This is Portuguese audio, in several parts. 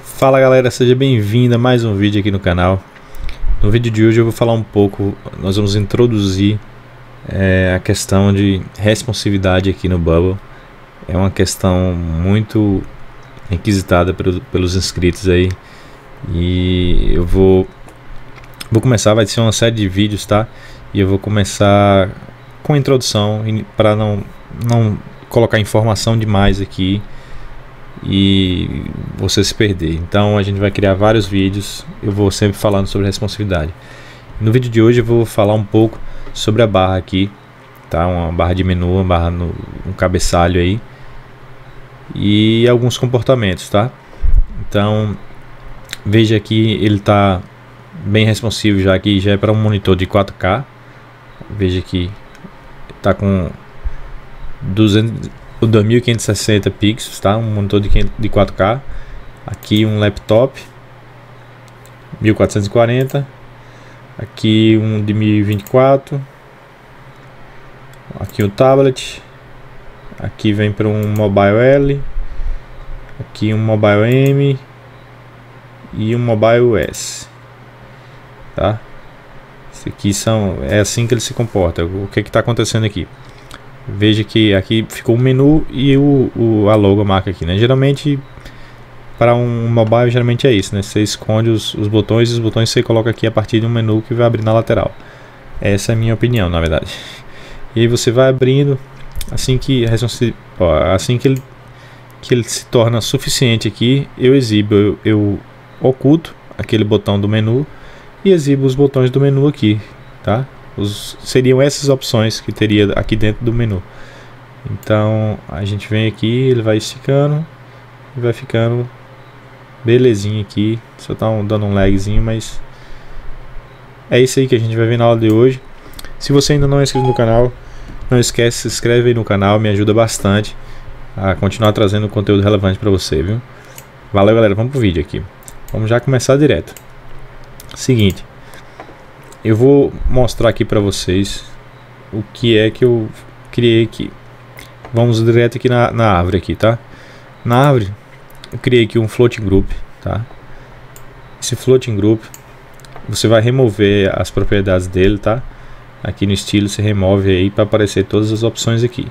Fala galera, seja bem-vindo a mais um vídeo aqui no canal. No vídeo de hoje eu vou falar um pouco, nós vamos introduzir é, a questão de responsividade aqui no Bubble. É uma questão muito requisitada pelo, pelos inscritos aí. E eu vou, vou começar, vai ser uma série de vídeos, tá? E eu vou começar com a introdução para não, não colocar informação demais aqui e você se perder. Então a gente vai criar vários vídeos, eu vou sempre falando sobre responsividade. No vídeo de hoje eu vou falar um pouco sobre a barra aqui, tá? Uma barra de menu, uma barra no um cabeçalho aí e alguns comportamentos, tá? Então veja aqui ele está bem responsivo já que já é para um monitor de 4K. Veja que está com 200 o 2560 pixels, tá? Um monitor de, de 4K. Aqui um laptop 1440. Aqui um de 1024. Aqui o tablet. Aqui vem para um Mobile L. Aqui um Mobile M e um Mobile S. Tá? Esse aqui são é assim que ele se comporta. O que é está acontecendo aqui? Veja que aqui ficou o menu e o, o, a logo, a marca aqui, né? Geralmente, para um mobile, geralmente é isso, né? Você esconde os, os botões e os botões você coloca aqui a partir de um menu que vai abrir na lateral. Essa é a minha opinião, na verdade. E aí você vai abrindo, assim que, assim que ele, que ele se torna suficiente aqui, eu exibo, eu, eu oculto aquele botão do menu e exibo os botões do menu aqui, tá? Os, seriam essas opções que teria aqui dentro do menu. Então a gente vem aqui, ele vai esticando e vai ficando belezinha aqui. Só tá um, dando um lagzinho, mas é isso aí que a gente vai ver na aula de hoje. Se você ainda não é inscrito no canal, não esquece, se inscreve aí no canal, me ajuda bastante a continuar trazendo conteúdo relevante para você, viu? Valeu, galera. Vamos pro vídeo aqui. Vamos já começar direto. Seguinte, eu vou mostrar aqui para vocês o que é que eu criei aqui. Vamos direto aqui na, na árvore aqui, tá? Na árvore eu criei aqui um floating group, tá? Esse floating group você vai remover as propriedades dele, tá? Aqui no estilo você remove aí para aparecer todas as opções aqui.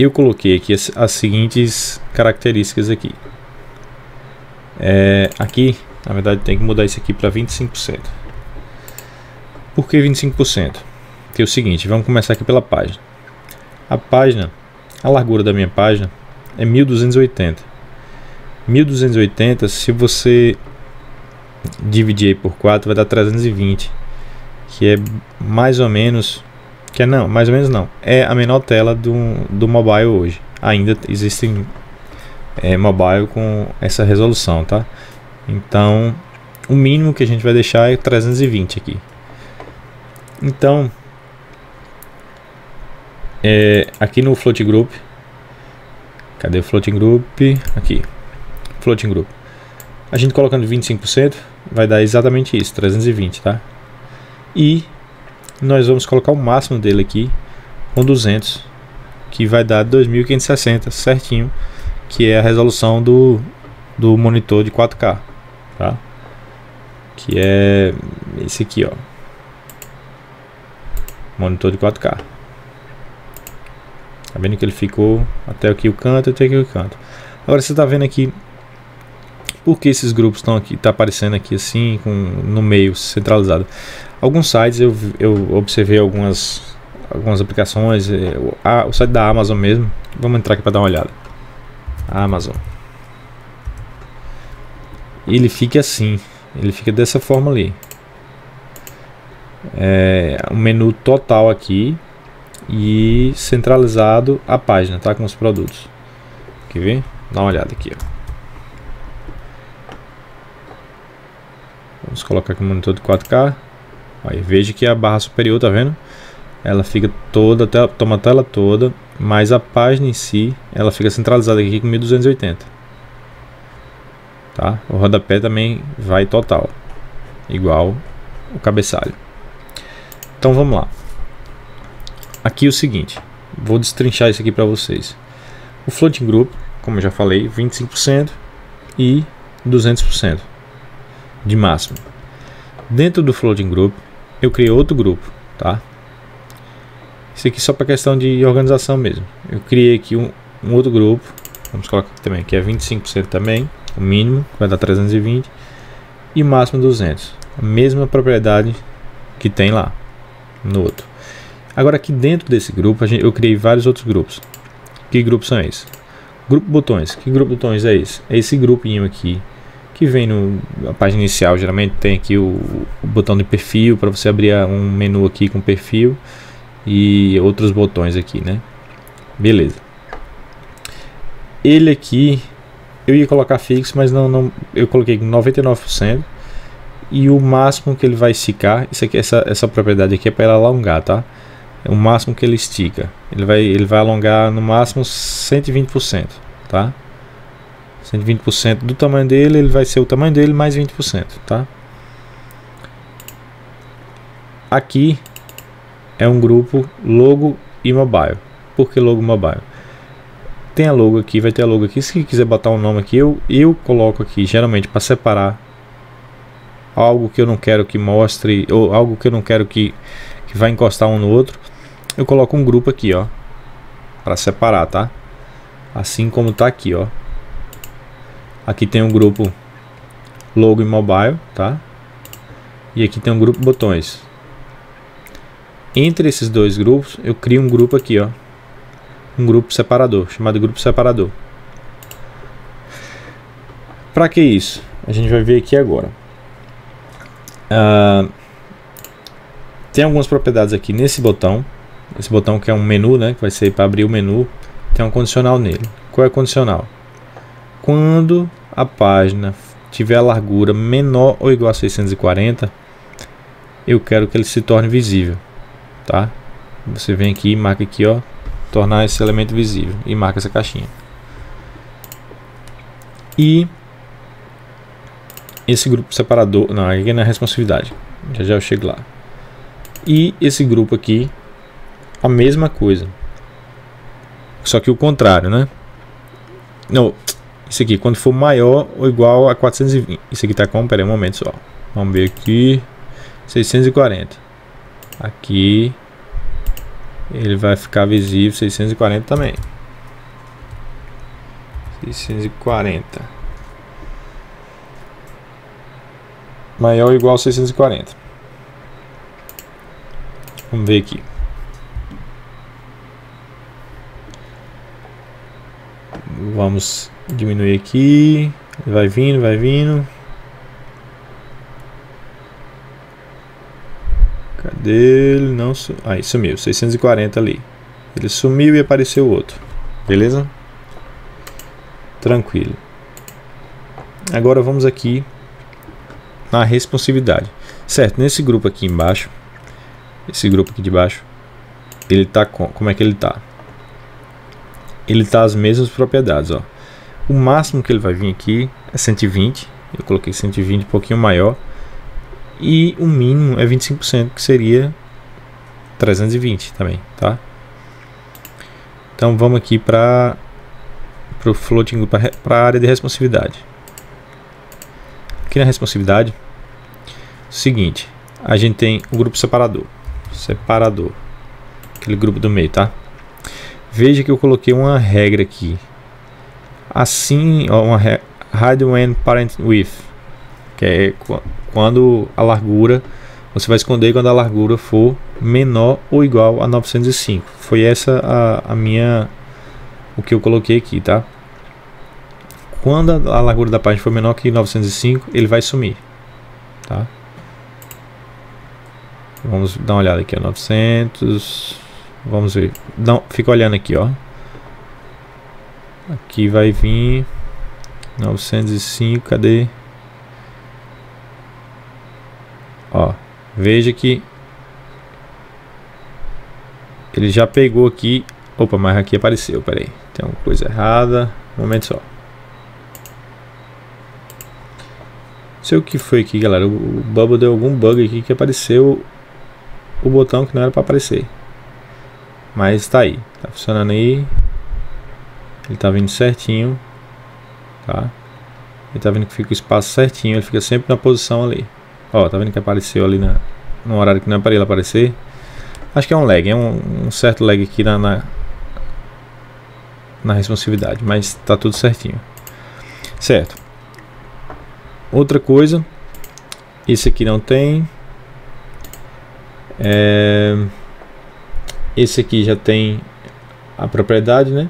Eu coloquei aqui as, as seguintes características aqui. É, aqui na verdade tem que mudar isso aqui para 25%. Por que 25%? Que é o seguinte, vamos começar aqui pela página. A página, a largura da minha página é 1280. 1280, se você dividir por 4 vai dar 320, que é mais ou menos, que é não, mais ou menos não, é a menor tela do, do mobile hoje. Ainda existem é, mobile com essa resolução, tá? Então, o mínimo que a gente vai deixar é 320 aqui. Então, é, aqui no float group, cadê o floating group? Aqui, floating group. A gente colocando 25% vai dar exatamente isso, 320, tá? E nós vamos colocar o máximo dele aqui com 200, que vai dar 2560 certinho, que é a resolução do, do monitor de 4K tá? Que é esse aqui, ó. Monitor de 4K. Tá vendo que ele ficou até aqui o canto, até aqui o canto. Agora você tá vendo aqui por que esses grupos estão aqui, tá aparecendo aqui assim, com, no meio centralizado. Alguns sites eu, eu observei algumas algumas aplicações, é, o, o site da Amazon mesmo. Vamos entrar aqui para dar uma olhada. Amazon ele fica assim, ele fica dessa forma ali. É um menu total aqui e centralizado a página, tá? Com os produtos. Quer ver? Dá uma olhada aqui, ó. Vamos colocar aqui o monitor de 4K. Aí veja que a barra superior, tá vendo? Ela fica toda, toma a tela toda, mas a página em si, ela fica centralizada aqui com 1280 tá? O rodapé também vai total, igual o cabeçalho. Então vamos lá. Aqui é o seguinte, vou destrinchar isso aqui para vocês. O floating group, como eu já falei, 25% e 200% de máximo. Dentro do floating group, eu criei outro grupo, tá? Isso aqui só para questão de organização mesmo. Eu criei aqui um, um outro grupo, vamos colocar também, que é 25% também, o mínimo, vai dar 320 e o máximo 200. A mesma propriedade que tem lá no outro. Agora aqui dentro desse grupo gente, eu criei vários outros grupos. Que grupos são esses? Grupo botões. Que grupo botões é esse? É esse grupinho aqui que vem no, na página inicial. Geralmente tem aqui o, o botão de perfil para você abrir um menu aqui com perfil e outros botões aqui, né? Beleza. Ele aqui eu ia colocar fixo, mas não, não eu coloquei 99% e o máximo que ele vai esticar, isso aqui, essa, essa propriedade aqui é para ele alongar, tá? É o máximo que ele estica. Ele vai, ele vai alongar no máximo 120%, tá? 120% do tamanho dele, ele vai ser o tamanho dele mais 20%, tá? Aqui é um grupo logo e mobile. Por que logo mobile? Tem a logo aqui, vai ter a logo aqui. Se quiser botar um nome aqui, eu, eu coloco aqui, geralmente para separar algo que eu não quero que mostre, ou algo que eu não quero que, que vai encostar um no outro, eu coloco um grupo aqui, ó, para separar, tá? Assim como tá aqui, ó. Aqui tem um grupo logo e mobile, tá? E aqui tem um grupo botões. Entre esses dois grupos, eu crio um grupo aqui, ó. Um grupo separador, chamado grupo separador. Para que isso? A gente vai ver aqui agora. Uh, tem algumas propriedades aqui nesse botão. Esse botão que é um menu, né? Que vai ser para abrir o menu. Tem um condicional nele. Qual é o condicional? Quando a página tiver a largura menor ou igual a 640, eu quero que ele se torne visível, tá? Você vem aqui e marca aqui, ó, tornar esse elemento visível e marca essa caixinha. E esse grupo separador, não, aqui é na responsividade. Já já eu chego lá. E esse grupo aqui, a mesma coisa. Só que o contrário, né? Não, isso aqui, quando for maior ou igual a 420. Isso aqui tá com, pera um momento só. Vamos ver aqui. 640. Aqui. Ele vai ficar visível 640 também. 640. Maior ou igual a 640. Vamos ver aqui. Vamos diminuir aqui. Vai vindo, vai vindo. Cadê ele? Não, aí sumiu, 640 ali. Ele sumiu e apareceu outro. Beleza? Tranquilo. Agora vamos aqui na responsividade. Certo, nesse grupo aqui embaixo, esse grupo aqui de baixo, ele tá com, como é que ele tá? Ele tá as mesmas propriedades, ó. O máximo que ele vai vir aqui é 120. Eu coloquei 120 um pouquinho maior. E o mínimo é 25%, que seria 320 também, tá? Então vamos aqui para o floating para a área de responsividade. Aqui na responsividade, seguinte, a gente tem o grupo separador, separador, aquele grupo do meio, tá? Veja que eu coloquei uma regra aqui assim uma hide when parent with que é quando a largura você vai esconder quando a largura for menor ou igual a 905 foi essa a, a minha o que eu coloquei aqui tá? Quando a largura da página for menor que 905 ele vai sumir tá? Vamos dar uma olhada aqui a 900 vamos ver. Não fica olhando aqui ó. Aqui vai vir 905, cadê? Ó, veja que ele já pegou aqui. Opa, mas aqui apareceu, peraí. Tem uma coisa errada. Um momento só. Não sei o que foi aqui, galera. O Bubble deu algum bug aqui que apareceu o botão que não era para aparecer. Mas tá aí. Tá funcionando aí. Ele tá vindo certinho. Tá? Ele tá vendo que fica o espaço certinho. Ele fica sempre na posição ali. Ó, tá vendo que apareceu ali na, no horário que não é para ele aparecer. Acho que é um lag. É um, um certo lag aqui na, na, na responsividade. Mas tá tudo certinho. Certo. Outra coisa. Esse aqui não tem. É, esse aqui já tem a propriedade, né?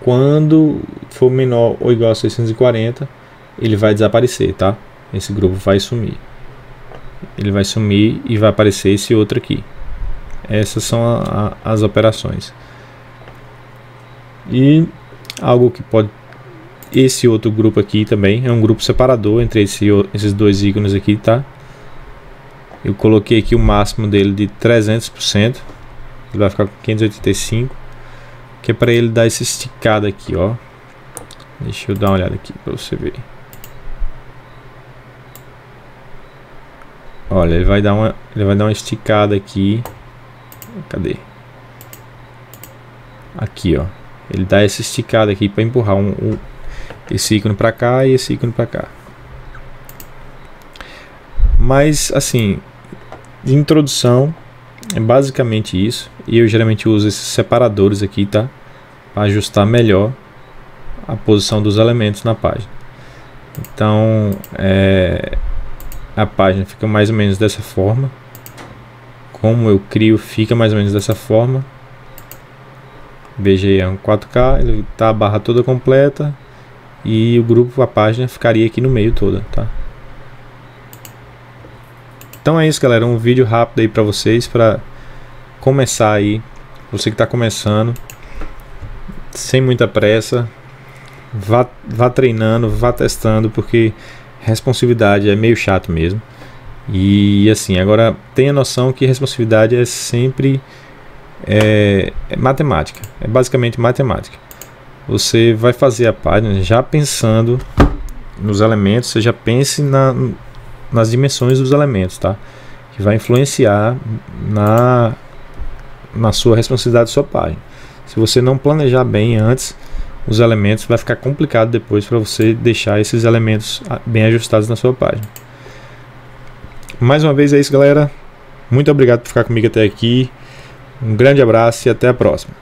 Quando for menor ou igual a 640, ele vai desaparecer, tá? Esse grupo vai sumir. Ele vai sumir e vai aparecer esse outro aqui. Essas são a, a, as operações. E algo que pode esse outro grupo aqui também é um grupo separador entre esse, esses dois ícones aqui, tá? Eu coloquei aqui o máximo dele de 300%. Ele vai ficar com 585. Que é para ele dar essa esticada aqui, ó. Deixa eu dar uma olhada aqui para você ver. Olha, ele vai dar uma, ele vai dar uma esticada aqui. Cadê? Aqui, ó. Ele dá essa esticada aqui para empurrar um, um, esse ícone para cá e esse ícone para cá. Mas assim, de introdução é basicamente isso. E eu geralmente uso esses separadores aqui, tá? Para ajustar melhor a posição dos elementos na página. Então, é, a página fica mais ou menos dessa forma. Como eu crio, fica mais ou menos dessa forma. Veja aí, é 4K, ele tá a barra toda completa e o grupo, a página ficaria aqui no meio toda, tá? Então é isso, galera, um vídeo rápido aí para vocês para começar aí, você que está começando, sem muita pressa, vá, vá treinando, vá testando, porque responsividade é meio chato mesmo. E assim, agora tenha noção que responsividade é sempre é, é matemática, é basicamente matemática. Você vai fazer a página já pensando nos elementos, você já pense na, nas dimensões dos elementos, tá? Que vai influenciar na, na sua responsabilidade da sua página. Se você não planejar bem antes os elementos, vai ficar complicado depois para você deixar esses elementos bem ajustados na sua página. Mais uma vez é isso, galera. Muito obrigado por ficar comigo até aqui. Um grande abraço e até a próxima.